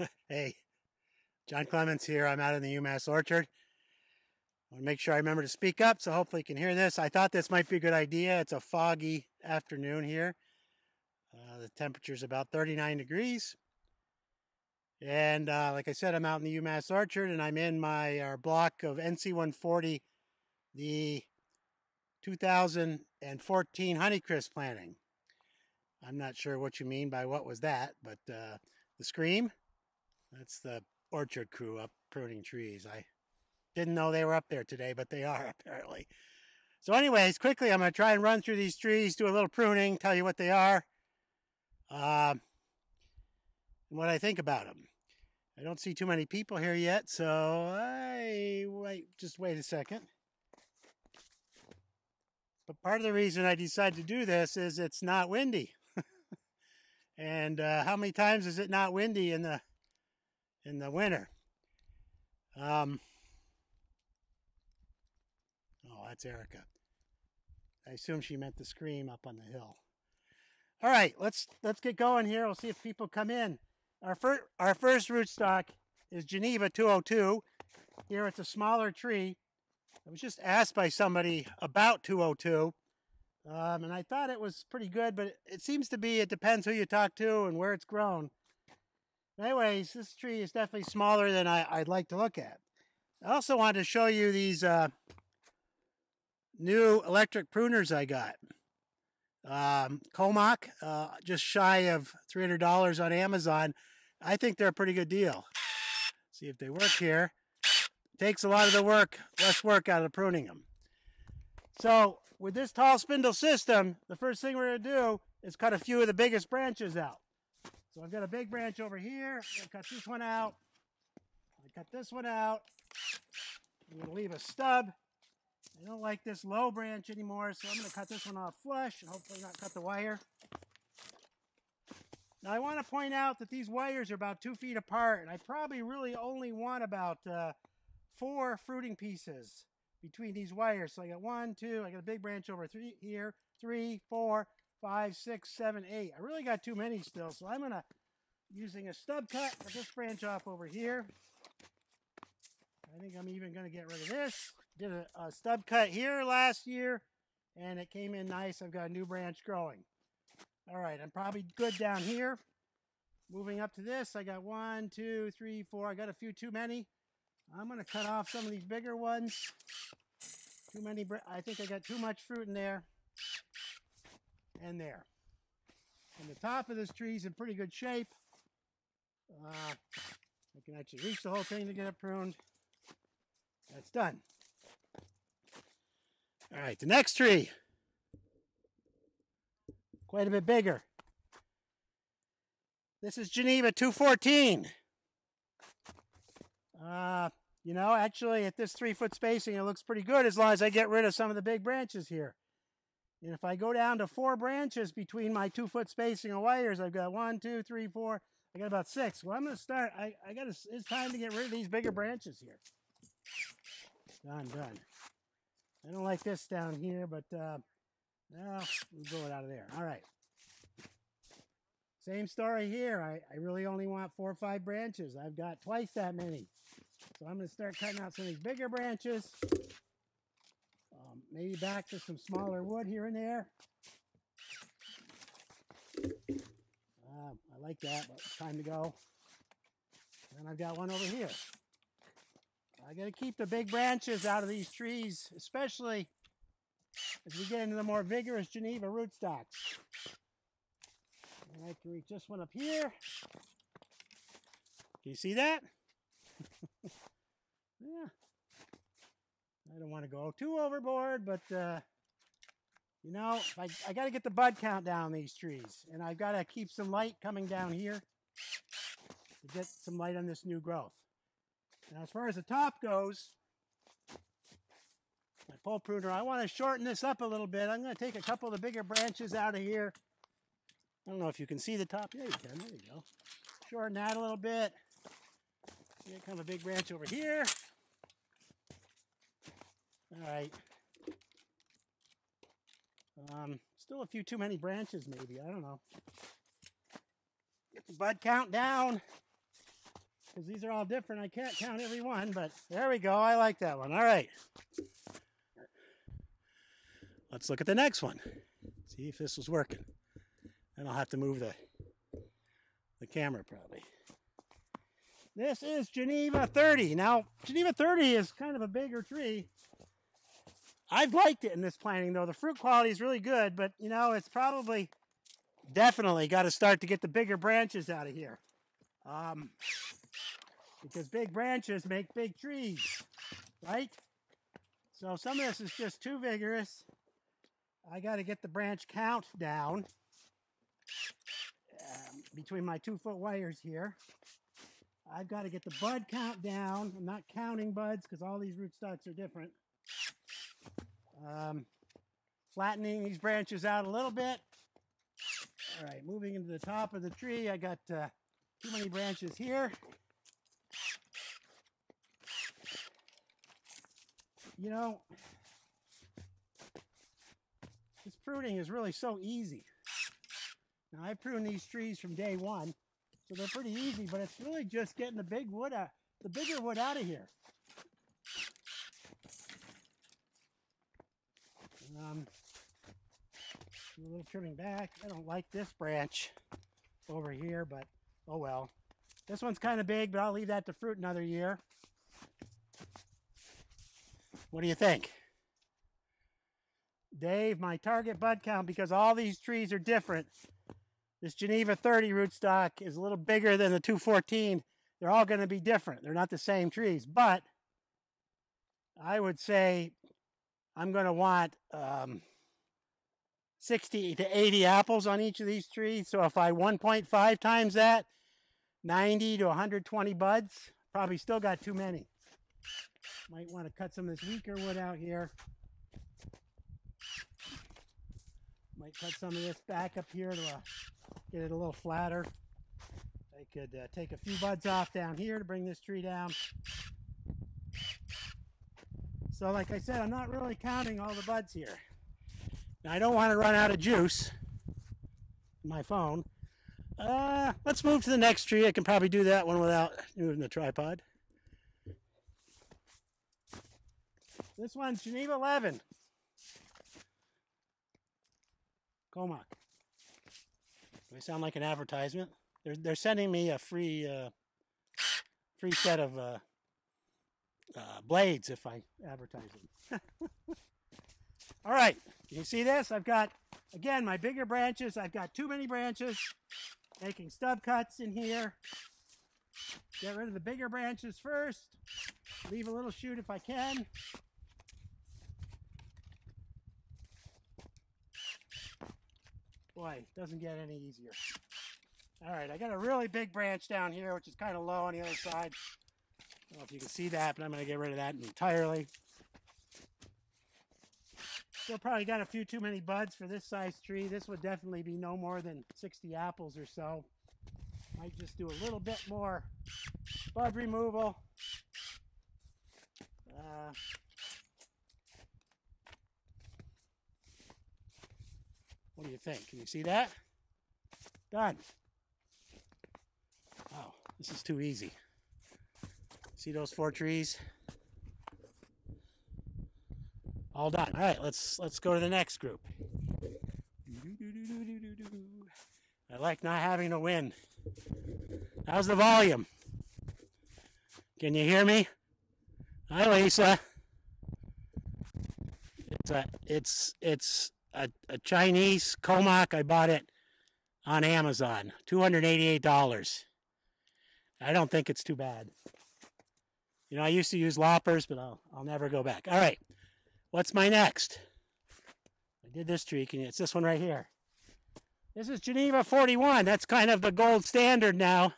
hey, Jon Clements here. I'm out in the UMass Orchard. I want to make sure I remember to speak up, so hopefully you can hear this. I thought this might be a good idea. It's a foggy afternoon here. Uh, the temperature's about 39 degrees. And uh, like I said, I'm out in the UMass Orchard, and I'm in my our block of NC140, the 2014 Honeycrisp planting. I'm not sure what you mean by what was that, but uh, the scream, that's the orchard crew up pruning trees. I didn't know they were up there today, but they are apparently. So anyways, quickly, I'm going to try and run through these trees, do a little pruning, tell you what they are, uh, and what I think about them. I don't see too many people here yet, so I wait, just wait a second. But part of the reason I decided to do this is it's not windy. and uh, how many times is it not windy in the in the winter? Um, oh, that's Erica. I assume she meant the scream up on the hill. All right, let's let's get going here. We'll see if people come in. Our first our first rootstock is Geneva 202. Here it's a smaller tree. I was just asked by somebody about 202, um, and I thought it was pretty good, but it seems to be, it depends who you talk to and where it's grown. Anyways, this tree is definitely smaller than I, would like to look at. I also wanted to show you these uh, new electric pruners I got. Um, Comac, uh, just shy of $300 on Amazon. I think they're a pretty good deal. See if they work here. Takes a lot of the work, less work out of pruning them. So with this tall spindle system, the first thing we're going to do is cut a few of the biggest branches out. So I've got a big branch over here. I'm going to cut this one out. I cut this one out. I'm going to leave a stub. I don't like this low branch anymore, so I'm going to cut this one off flush and hopefully not cut the wire. Now I want to point out that these wires are about two feet apart, and I probably really only want about uh, four fruiting pieces between these wires. So I got one, two, I got a big branch over three here, three, four, five, six, seven, eight. I really got too many still, so I'm gonna using a stub cut cut this branch off over here. I think I'm even gonna get rid of this. Did a, a stub cut here last year, and it came in nice. I've got a new branch growing. All right, I'm probably good down here. Moving up to this, I got one, two, three, four. I got a few too many. I'm going to cut off some of these bigger ones. Too many, I think I got too much fruit in there. And there. And the top of this tree is in pretty good shape. Uh, I can actually reach the whole thing to get it pruned. That's done. All right, the next tree. Quite a bit bigger. This is Geneva 214. Uh, you know, actually at this three foot spacing, it looks pretty good as long as I get rid of some of the big branches here. And if I go down to four branches between my two foot spacing of wires, I've got one, two, three, four, I got about six. Well, I'm to start, I, I got to, it's time to get rid of these bigger branches here. Done, done. I don't like this down here, but, uh, no, we'll blow it out of there. All right. Same story here. I, I really only want four or five branches. I've got twice that many. So I'm going to start cutting out some of these bigger branches. Maybe back to some smaller wood here and there. Uh, I like that, but time to go. And I've got one over here. I got to keep the big branches out of these trees, especially as we get into the more vigorous Geneva rootstocks. And I can reach this one up here. Can you see that? yeah. I don't want to go too overboard, but uh, you know, I, I got to get the bud count down these trees, and I've got to keep some light coming down here to get some light on this new growth. Now, as far as the top goes, my pole pruner, I want to shorten this up a little bit. I'm going to take a couple of the bigger branches out of here. I don't know if you can see the top. Yeah, you can. There you go. Shorten that a little bit. Here comes a big branch over here. All right. Um, still a few too many branches, maybe. I don't know. Get the bud count down. because these are all different. I can't count every one, but there we go. I like that one. All right. Let's look at the next one. See if this was working. Then I'll have to move the the camera probably. This is Geneva 30. Now, Geneva 30 is kind of a bigger tree. I've liked it in this planting though. The fruit quality is really good, but you know, it's probably definitely got to start to get the bigger branches out of here. Um, because big branches make big trees, right? So some of this is just too vigorous. I got to get the branch count down um, between my two foot wires here. I've got to get the bud count down. I'm not counting buds because all these rootstocks are different. Um, flattening these branches out a little bit. All right, moving into the top of the tree. I got uh, too many branches here. You know, this pruning is really so easy. Now I prune these trees from day one, so they're pretty easy, but it's really just getting the big wood out, the bigger wood out of here. Um, a little trimming back. I don't like this branch over here, but oh well. This one's kind of big, but I'll leave that to fruit another year. What do you think? Dave, my target bud count, because all these trees are different. This Geneva 30 rootstock is a little bigger than the 214. They're all going to be different. They're not the same trees, but I would say I'm going to want um, 60 to 80 apples on each of these trees. So if I 1.5 times that, 90 to 120 buds, probably still got too many. Might want to cut some of this weaker wood out here. Might cut some of this back up here to uh, get it a little flatter. I could uh, take a few buds off down here to bring this tree down. So like I said, I'm not really counting all the buds here. Now I don't want to run out of juice. My phone. Uh, let's move to the next tree. I can probably do that one without moving the tripod. This one's Geneva 11. Comac. Do I sound like an advertisement? They're, they're sending me a free uh, free set of uh, uh, blades if I advertise them. All right, can you see this? I've got, again, my bigger branches. I've got too many branches, making stub cuts in here. Get rid of the bigger branches first. Leave a little shoot if I can. Boy, doesn't get any easier. All right, I got a really big branch down here, which is kind of low on the other side. I don't know if you can see that, but I'm going to get rid of that entirely. Still probably got a few too many buds for this size tree. This would definitely be no more than 60 apples or so. Might just do a little bit more bud removal. Uh, What do you think? Can you see that? Done. Oh, this is too easy. See those four trees? All done. All right, let's let's go to the next group. I like not having to win. How's the volume? Can you hear me? Hi, Lisa. It's a, it's it's a, a Chinese Comac. I bought it on Amazon, $288. I don't think it's too bad. You know, I used to use loppers, but I'll, I'll never go back. All right, what's my next? I did this tree. Can you, it's this one right here. This is Geneva 41. That's kind of the gold standard now.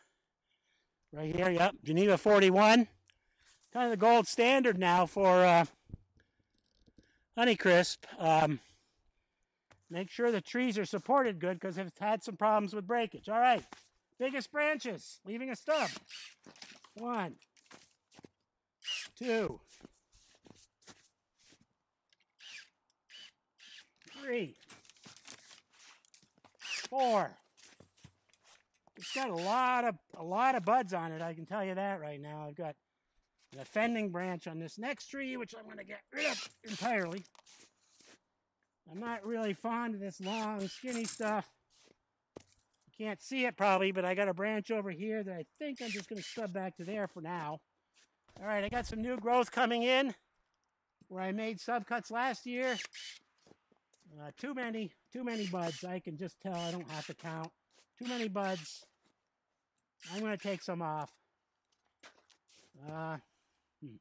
Right here, yep, Geneva 41. Kind of the gold standard now for uh, Honeycrisp. Um, Make sure the trees are supported good because it's had some problems with breakage. All right, biggest branches, leaving a stub. One, two, three, four. It's got a lot of a lot of buds on it. I can tell you that right now. I've got an offending branch on this next tree, which I'm going to get rid of entirely. I'm not really fond of this long, skinny stuff. You can't see it probably, but I got a branch over here that I think I'm just going to stub back to there for now. All right, I got some new growth coming in where I made subcuts last year. Uh, too many, too many buds. I can just tell. I don't have to count. Too many buds. I'm going to take some off. Uh, hmm.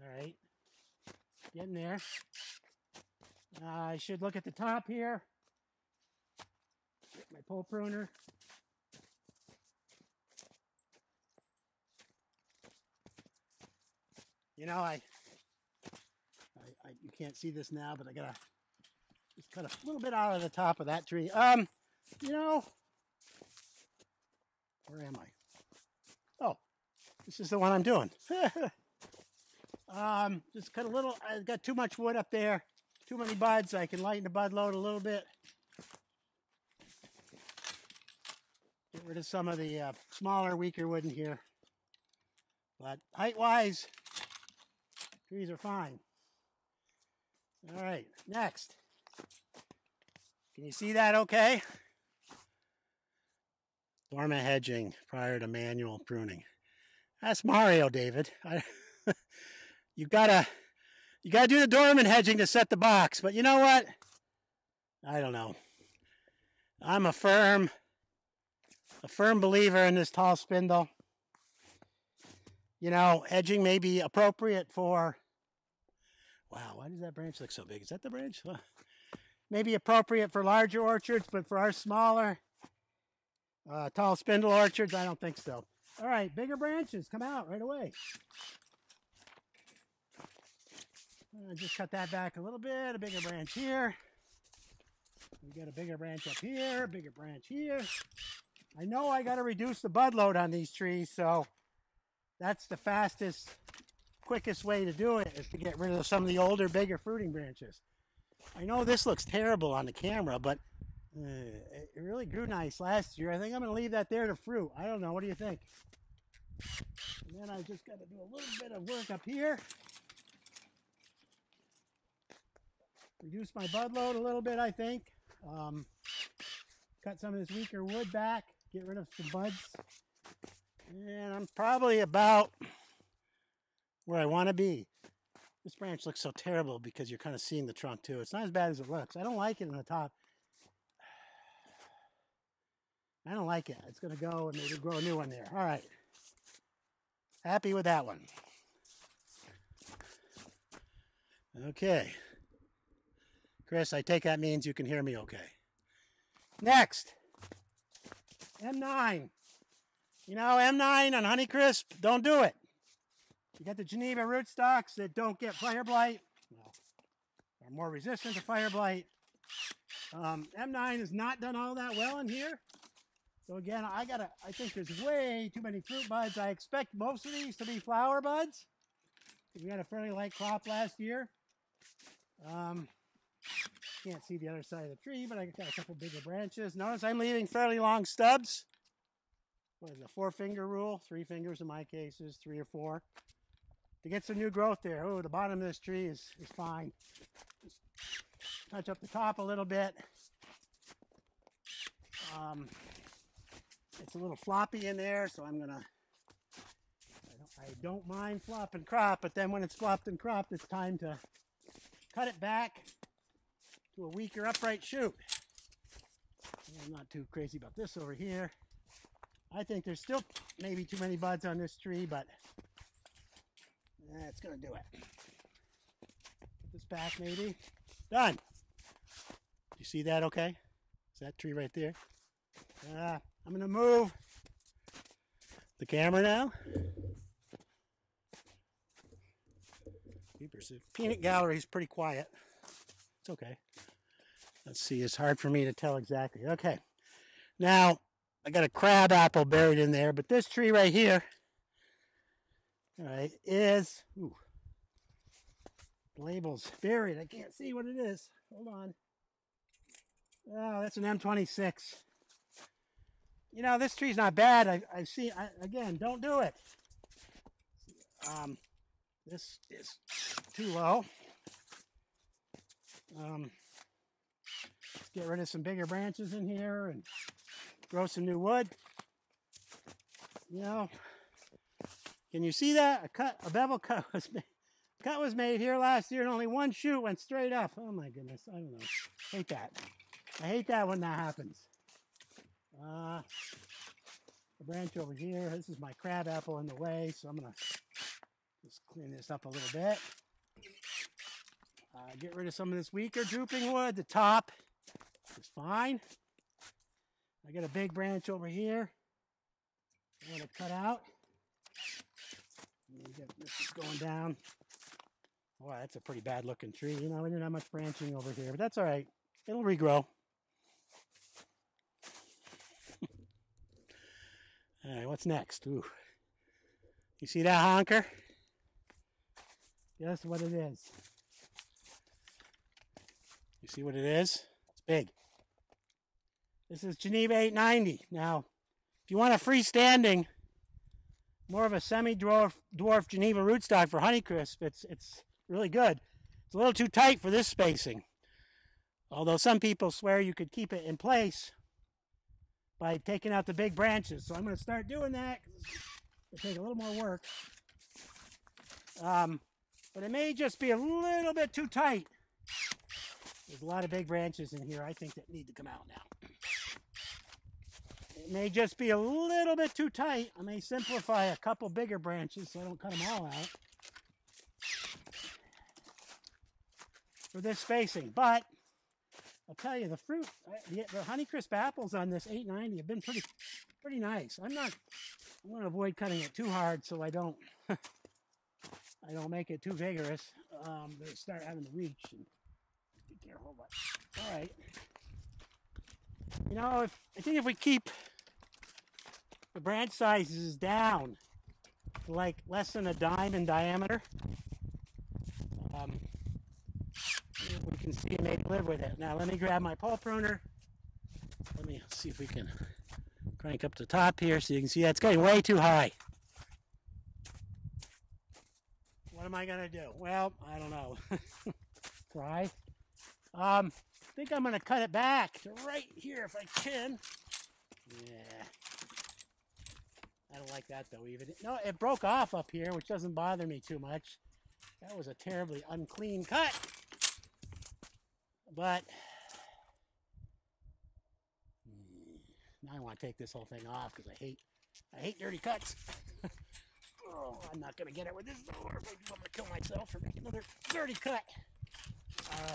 All right. Getting there. Uh, I should look at the top here. Get my pole pruner. You know, I, I, I, you can't see this now, but I gotta just cut a little bit out of the top of that tree. Um, you know, where am I? Oh, this is the one I'm doing. um, just cut a little, I've got too much wood up there, too many buds. I can lighten the bud load a little bit. Get rid of some of the uh, smaller, weaker wood in here. But height-wise, trees are fine. All right, next. Can you see that okay? Dormant hedging prior to manual pruning. That's Mario, David. I, you gotta, you gotta do the dormant hedging to set the box. But you know what? I don't know. I'm a firm, a firm believer in this tall spindle. You know, hedging may be appropriate for. Wow, why does that branch look so big? Is that the branch? Maybe appropriate for larger orchards, but for our smaller, uh, tall spindle orchards, I don't think so. All right, bigger branches come out right away. Uh, just cut that back a little bit, a bigger branch here. We got a bigger branch up here, a bigger branch here. I know I got to reduce the bud load on these trees, so that's the fastest, quickest way to do it is to get rid of some of the older, bigger fruiting branches. I know this looks terrible on the camera, but uh, it really grew nice last year. I think I'm going to leave that there to fruit. I don't know. What do you think? And then I just got to do a little bit of work up here. Reduce my bud load a little bit, I think. Um, cut some of this weaker wood back. Get rid of some buds. And I'm probably about where I want to be. This branch looks so terrible because you're kind of seeing the trunk too. It's not as bad as it looks. I don't like it in the top. I don't like it. It's going to go and maybe grow a new one there. All right. Happy with that one. Okay. Chris, I take that means you can hear me okay. Next. M9. You know, M9 on Honeycrisp, don't do it. You got the Geneva rootstocks that don't get fire blight. Are more resistant to fire blight. Um, M9 has not done all that well in here. So again, I gotta, I think there's way too many fruit buds. I expect most of these to be flower buds. We had a fairly light crop last year. Um, can't see the other side of the tree, but I got a couple bigger branches. Notice I'm leaving fairly long stubs. What is the four finger rule? Three fingers in my cases, three or four. To get some new growth there. Oh, the bottom of this tree is, is fine. Just touch up the top a little bit. Um, it's a little floppy in there, so I'm gonna, I don't, I don't mind flop and crop, but then when it's flopped and cropped, it's time to cut it back to a weaker upright shoot. I'm not too crazy about this over here. I think there's still maybe too many buds on this tree, but that's gonna do it. Put this back maybe. Done. You see that okay? Is that tree right there? Uh, I'm to move the camera now. Peanut gallery is pretty quiet. It's okay. Let's see, it's hard for me to tell exactly. Okay. Now, I got a crab apple buried in there, but this tree right here, all right, is, ooh, labels buried. I can't see what it is. Hold on. Oh, that's an M26. you know, this tree's not bad. I, I see, I, again, don't do it. Um, this is too low. Um, let's get rid of some bigger branches in here and grow some new wood. You know, can you see that? A cut, a bevel cut was made. Cut was made here last year and only one shoot went straight up. Oh my goodness, I don't know. Hate that. I hate that when that happens. Uh, a branch over here. This is my crab apple in the way, so I'm gonna just clean this up a little bit. Uh, get rid of some of this weaker drooping wood. The top is fine. I got a big branch over here. I'm gonna cut out. Get, this is going down. Wow, that's a pretty bad looking tree. You know, we didn't have much branching over here, but that's all right. It'll regrow. all right, what's next? Ooh. You see that honker? Guess what it is. You see what it is? It's big. This is Geneva 890. Now, if you want a freestanding, more of a semi-dwarf dwarf Geneva rootstock for Honeycrisp, it's it's really good. It's a little too tight for this spacing. Although some people swear you could keep it in place by taking out the big branches. So I'm going to start doing that. It'll take a little more work. Um, but it may just be a little bit too tight. There's a lot of big branches in here I think that need to come out now. It may just be a little bit too tight. I may simplify a couple bigger branches so I don't cut them all out. For this spacing, but I'll tell you the fruit, the, the Honeycrisp apples on this 890 have been pretty, pretty nice. I'm not, I'm going to avoid cutting it too hard so I don't, I don't make it too vigorous. Um, they start having to reach. And be careful, but all right. You know, if I think if we keep the branch size is down like less than a dime in diameter, um, we can see maybe live with it. Now let me grab my pole pruner. Let me see if we can crank up the top here so you can see that's getting way too high. What am I gonna do? Well, I don't know. Try. Um, I think I'm gonna cut it back to right here if I can. Yeah. I don't like that though even. No, it broke off up here, which doesn't bother me too much. That was a terribly unclean cut. But now I want to take this whole thing off because I hate I hate dirty cuts. oh, I'm not gonna get it with this door. Maybe I'm gonna kill myself or make another dirty cut. Uh,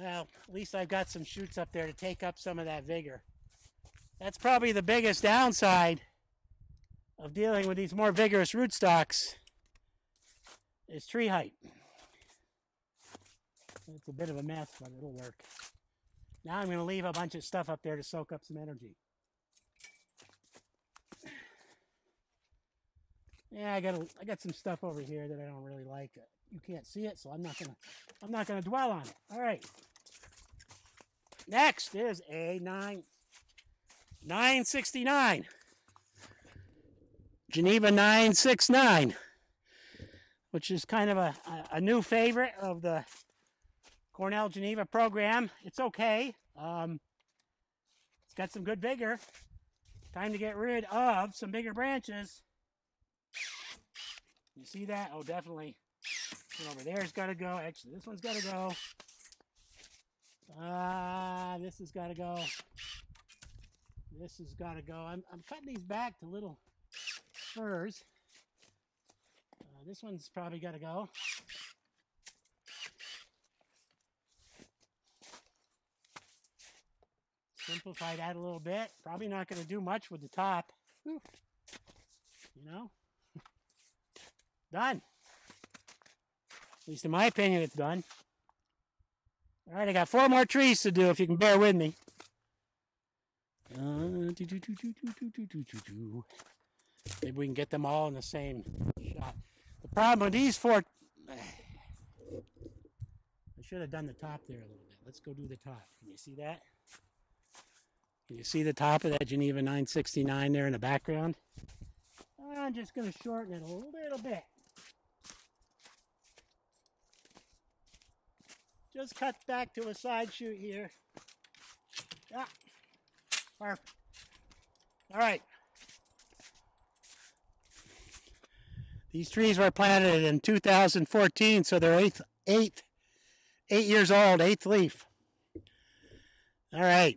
well, at least I've got some shoots up there to take up some of that vigor. That's probably the biggest downside of dealing with these more vigorous rootstocks is tree height. It's a bit of a mess, but it'll work. Now I'm going to leave a bunch of stuff up there to soak up some energy. Yeah, I got a, I got some stuff over here that I don't really like. You can't see it, so I'm not gonna I'm not gonna dwell on it. All right. Next is a nine 969. Geneva 969, which is kind of a, a, new favorite of the Cornell Geneva program. It's okay. Um, it's got some good vigor. Time to get rid of some bigger branches. You see that? Oh, definitely. Over there's got to go. Actually, this one's got to go. Ah, uh, this has got to go. This has got to go. I'm, I'm cutting these back to little furs. Uh, this one's probably got to go. Simplify that a little bit. Probably not going to do much with the top. Whew. You know? done. At least in my opinion, it's done. All right, I got four more trees to do if you can bear with me. Uh, Maybe we can get them all in the same shot. The problem with these four... I should have done the top there a little bit. Let's go do the top. Can you see that? Can you see the top of that Geneva 969 there in the background? I'm just going to shorten it a little bit. Just cut back to a side shoot here. Perfect. All right. These trees were planted in 2014, so they're eighth, eighth, eight years old, eighth leaf. All right.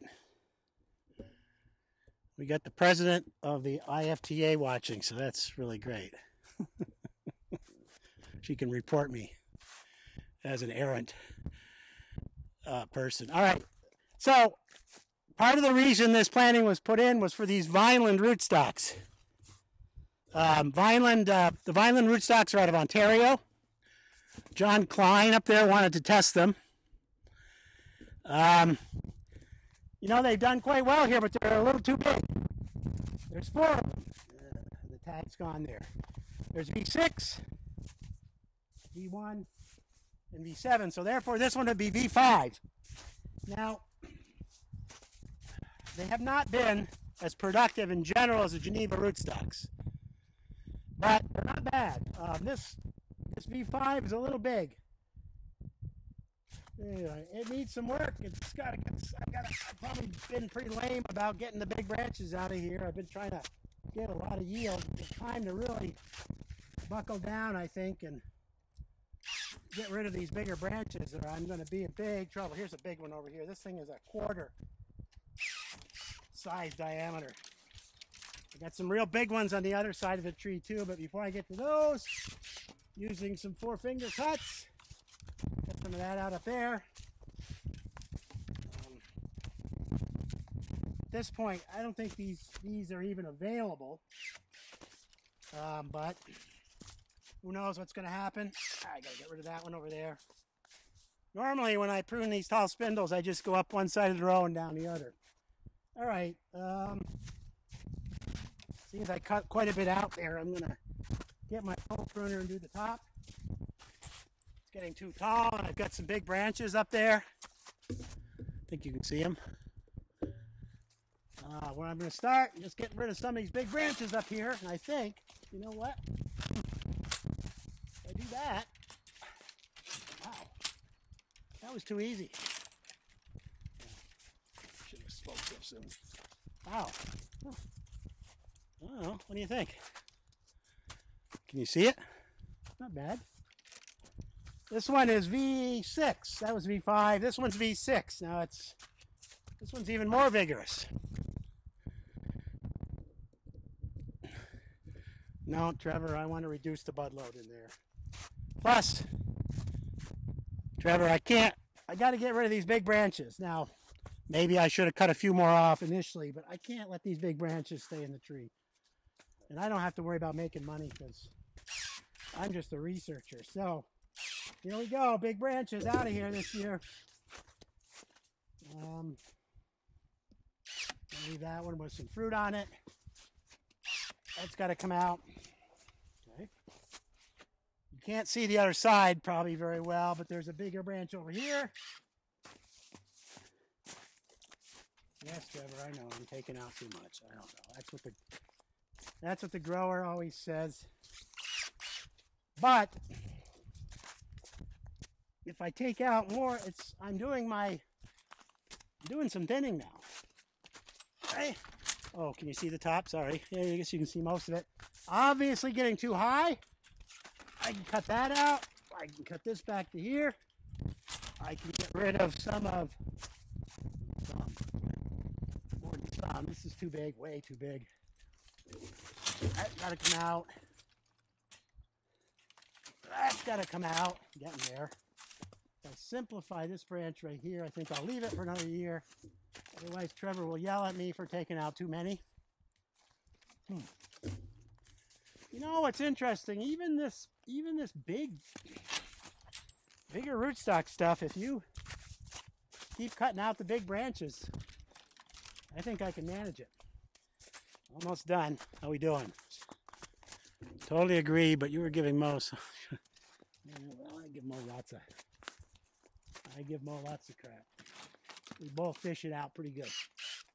We got the president of the IFTA watching, so that's really great. she can report me as an errant uh, person. All right. So, part of the reason this planting was put in was for these Vineland rootstocks. Um, Vineland, uh, the Vineland rootstocks are out of Ontario. John Cline up there wanted to test them. Um, you know, they've done quite well here, but they're a little too big. There's four of them. Uh, the tag's gone there. There's V6, V1, and V7. So therefore, this one would be V5. Now, they have not been as productive in general as the Geneva rootstocks, but they're not bad. Um, this this V5 is a little big. Anyway, it needs some work. It's got. I got. I've probably been pretty lame about getting the big branches out of here. I've been trying to get a lot of yield. It's time to really buckle down, I think, and get rid of these bigger branches, or I'm going to be in big trouble. Here's a big one over here. This thing is a quarter size diameter. I got some real big ones on the other side of the tree too, but before I get to those, using some four finger cuts, Get some of that out up there. Um, at this point, I don't think these these are even available. Um, but who knows what's going to happen? I got to get rid of that one over there. Normally, when I prune these tall spindles, I just go up one side of the row and down the other. All right. Um, seems I cut quite a bit out there. I'm going to get my pole pruner and do the top It's getting too tall and I've got some big branches up there. I think you can see them. Uh, where I'm going to start, just getting rid of some of these big branches up here. And I think, you know what? If I do that, wow, that was too easy. Spoke so soon. Wow. I don't know. What do you think? Can you see it? Not bad. This one is V6. That was V5. This one's V6. Now it's this one's even more vigorous. No, Trevor, I want to reduce the bud load in there. Plus, Trevor, I can't. I got to get rid of these big branches. Now, maybe I should have cut a few more off initially, but I can't let these big branches stay in the tree. And I don't have to worry about making money because I'm just a researcher. So, here we go, big branches out of here this year. Um, leave that one with some fruit on it. That's got to come out. Okay. You can't see the other side probably very well, but there's a bigger branch over here. Yes, Trevor, I know I'm taking out too much. I don't know. That's what the that's what the grower always says. But if I take out more, it's I'm doing my I'm doing some thinning now. Okay. Oh, can you see the top? Sorry. Yeah, I guess you can see most of it. Obviously getting too high. I can cut that out. I can cut this back to here. I can get rid of some of some. Some. This is too big, way too big. That's gotta come out. That's gotta come out. Getting there. If I simplify this branch right here, I think I'll leave it for another year. Otherwise, Trevor will yell at me for taking out too many. Hmm. You know what's interesting? Even this, even this big, bigger rootstock stuff. If you keep cutting out the big branches, I think I can manage it. Almost done. How we doing? Totally agree, but you were giving most. well, I give Mo lots of I give Mo lots of crap. We both fish it out pretty good.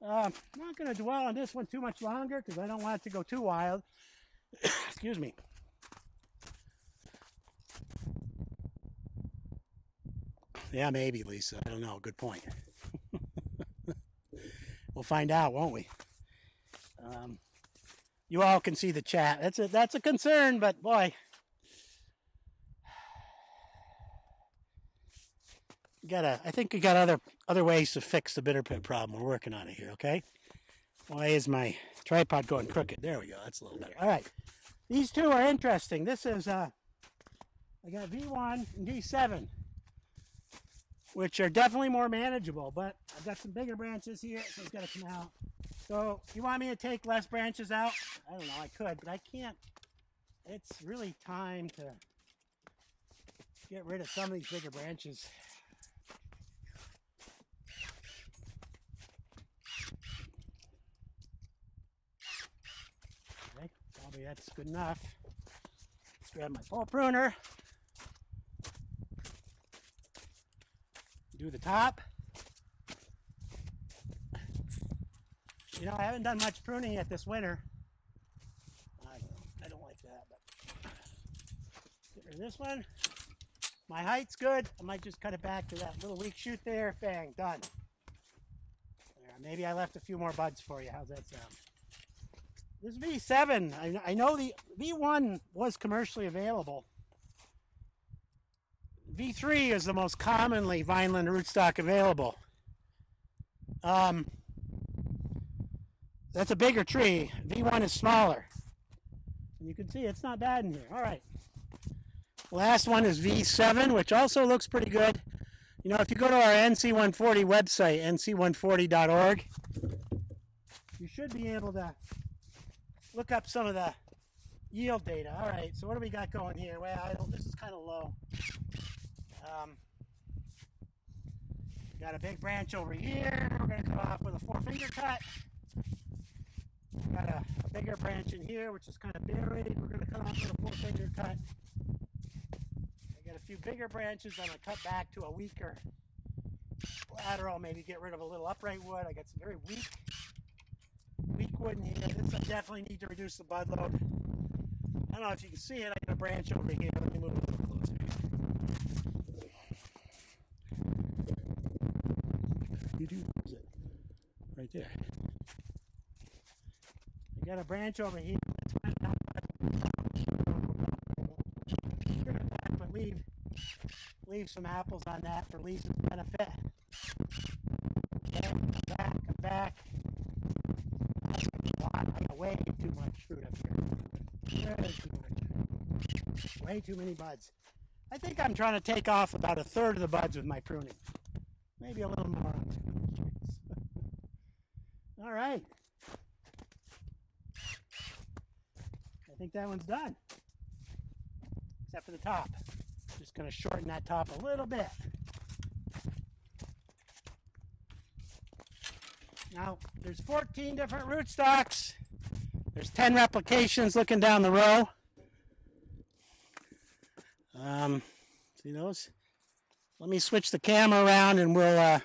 Um, I'm not going to dwell on this one too much longer because I don't want it to go too wild. Excuse me. Yeah, maybe, Lisa. I don't know. Good point. We'll find out, won't we? Um, you all can see the chat. That's a that's a concern, but boy, gotta. I think we got other other ways to fix the bitter pit problem. We're working on it here. Okay. Why is my tripod going crooked? There we go. That's a little better. All right. These two are interesting. This is uh, I got V1 and V7 which are definitely more manageable, but I've got some bigger branches here, so it's got to come out. So you want me to take less branches out? I don't know, I could, but I can't. It's really time to get rid of some of these bigger branches. Okay, probably that's good enough. Let's grab my pole pruner. Do the top. You know, I haven't done much pruning yet this winter. I don't, I don't like that, but get rid of this one. My height's good. I might just cut it back to that little weak shoot there. Bang, done. There, maybe I left a few more buds for you. How's that sound? This V7, I, I know the V1 was commercially available. V3 is the most commonly Vineland rootstock available. Um, that's a bigger tree. V1 is smaller. And you can see it's not bad in here. All right. Last one is V7, which also looks pretty good. You know, if you go to our NC140 website, nc140.org, you should be able to look up some of the yield data. All right, so what do we got going here? Well, this is kind of low. Um, got a big branch over here. We're going to cut off with a four finger cut. Got a, a, bigger branch in here, which is kind of buried. We're going to cut off with a four finger cut. I got a few bigger branches. I'm going to cut back to a weaker lateral. Maybe get rid of a little upright wood. I got some very weak, weak wood in here. This I definitely need to reduce the bud load. I don't know if you can see it. I got a branch over here. Let me move a little closer. Do it right there. I got a branch over here. But leave leave some apples on that for Lisa's benefit. come back, come back. I got way too much fruit up here. Way too. Way too many buds. I think I'm trying to take off about a third of the buds with my pruning. Maybe a little more All right. I think that one's done. Except for the top. Just going to shorten that top a little bit. Now, there's 14 different rootstocks. There's 10 replications looking down the row. Um, see those? Let me switch the camera around and we'll uh,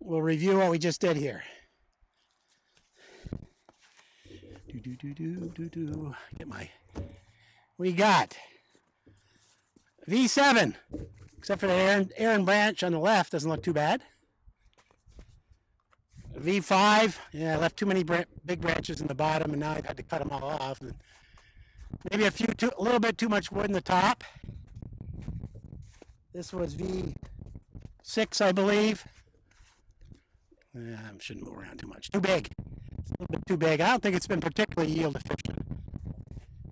we'll review what we just did here. Do do do do do do. Get my. We got V7, except for the errant, errant branch on the left doesn't look too bad. V5, yeah, I left too many big branches in the bottom, and now I've had to cut them all off. And maybe a few, too, a little bit too much wood in the top. This was V6, I believe. Yeah, I shouldn't move around too much. Too big. It's a little bit too big. I don't think it's been particularly yield efficient.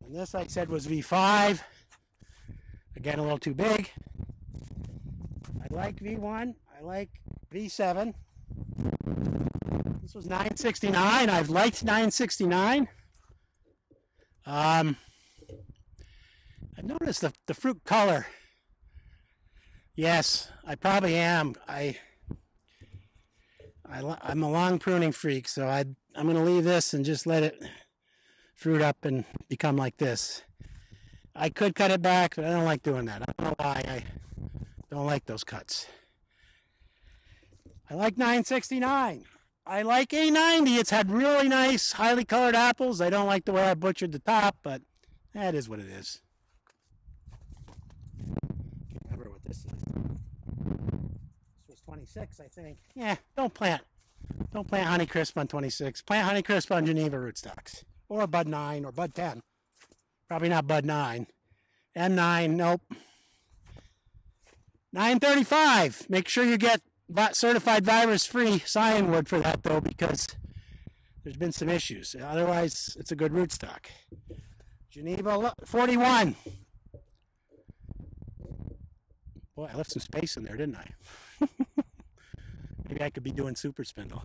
And this I said was V5. Again, a little too big. I like V1. I like V7. This was 969. I've liked 969. Um, I noticed the, the fruit color Yes, I probably am. I, I I'm a long pruning freak, so I I'm gonna leave this and just let it fruit up and become like this. I could cut it back, but I don't like doing that. I don't know why I don't like those cuts. I like 969. I like 890. It's had really nice, highly colored apples. I don't like the way I butchered the top, but that is what it is. Can't remember what this is. This was 26, I think. Yeah, don't plant. Don't plant Honeycrisp on 26. Plant Honeycrisp on Geneva rootstocks. Or Bud 9 or Bud 10. Probably not Bud 9. M9, nope. 935. Make sure you get certified virus free scion wood for that though because there's been some issues. Otherwise, it's a good rootstock. Geneva 41. Boy, I left some space in there, didn't I? Maybe I could be doing super spindle.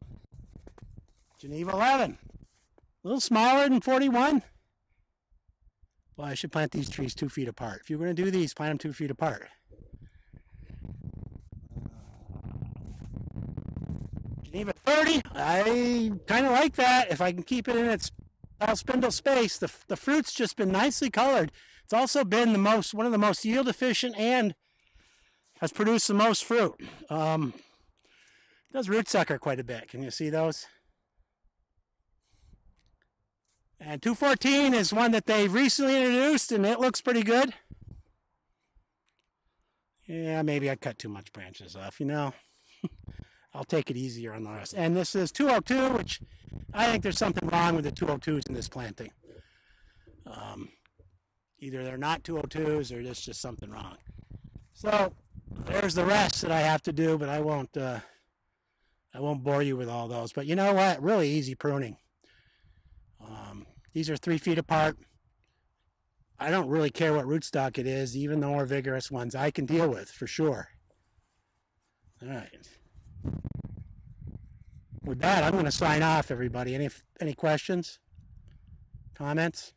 Geneva 11. A little smaller than 41. Well, I should plant these trees two feet apart. If you're going to do these, plant them two feet apart. Geneva 30, I kind of like that. If I can keep it in its spindle space, the, the fruit's just been nicely colored. It's also been the most one of the most yield efficient and has produced the most fruit. Um, does root sucker quite a bit. Can you see those? And 214 is one that they've recently introduced and it looks pretty good. Yeah, maybe I cut too much branches off, you know. I'll take it easier on the rest. And this is 202, which I think there's something wrong with the 202s in this planting. Um, either they're not 202s or there's just something wrong. So there's the rest that I have to do, but I won't. Uh, I won't bore you with all those. But you know what? Really easy pruning. Um, these are three feet apart. I don't really care what rootstock it is, even the more vigorous ones I can deal with for sure. All right. With that, I'm going to sign off, everybody. Any any questions? Comments?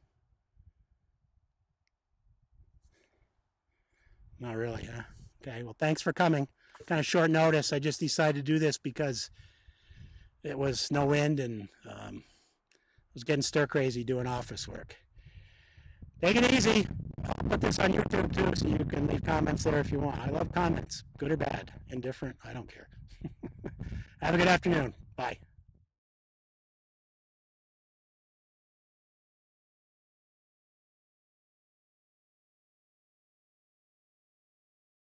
Not really, huh? Okay, well, thanks for coming. Kind of short notice. I just decided to do this because it was no wind and um, was getting stir crazy doing office work. Take it easy. I'll put this on YouTube too, so you can leave comments there if you want. I love comments, good or bad, indifferent. I don't care. Have a good afternoon. Bye.